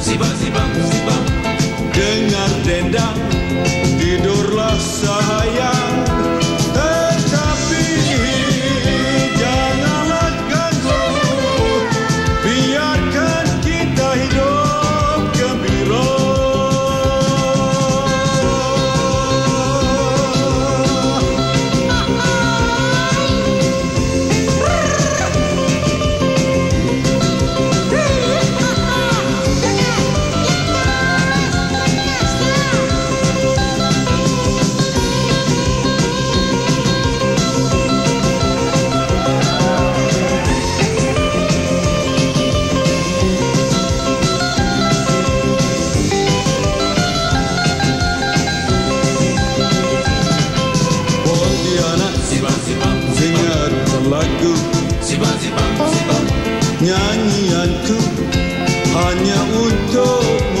si bam, si. nyanyianku hanya untuk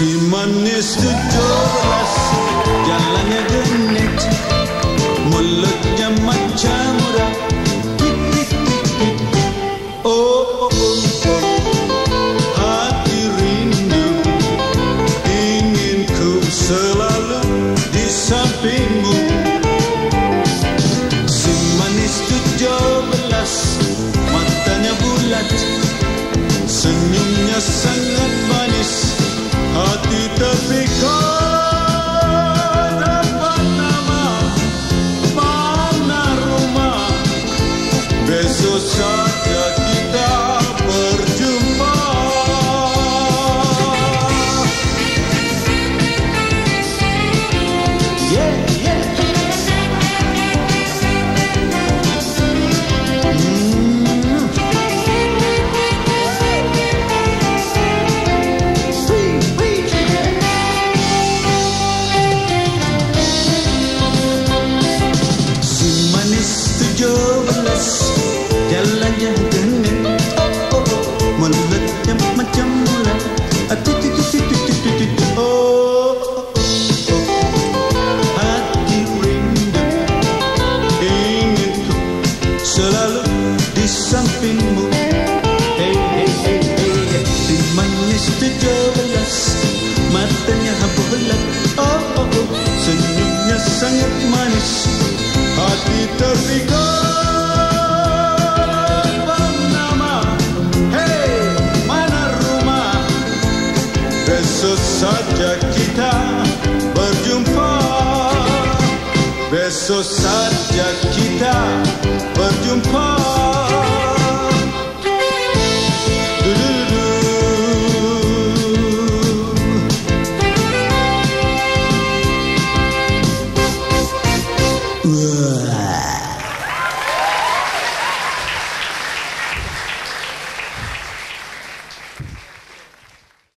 Si manis tu jelas, jalannya genit. Jesús, yo Tentu saja kita berjumpa du -du -du Whoa.